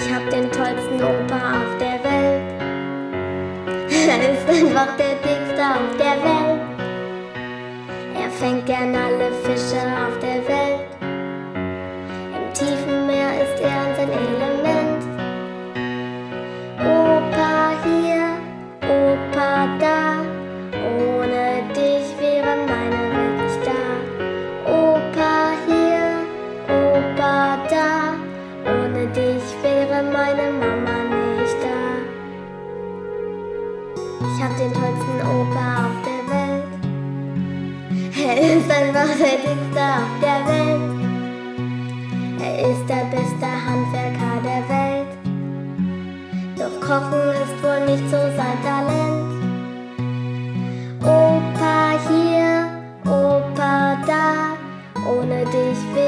Ich hab den tollsten Opa auf der Welt. Er ist einfach der dickste auf der Welt. Er fängt gern alle Fische auf der Welt. Im tiefen Meer ist er sein Element. dich wäre meine Mama nicht da. Ich hab den tollsten Opa auf der Welt. Er ist einfach der dickste auf der Welt. Er ist der beste Handwerker der Welt. Doch Kochen ist wohl nicht so sein Talent. Opa hier, Opa da, ohne dich will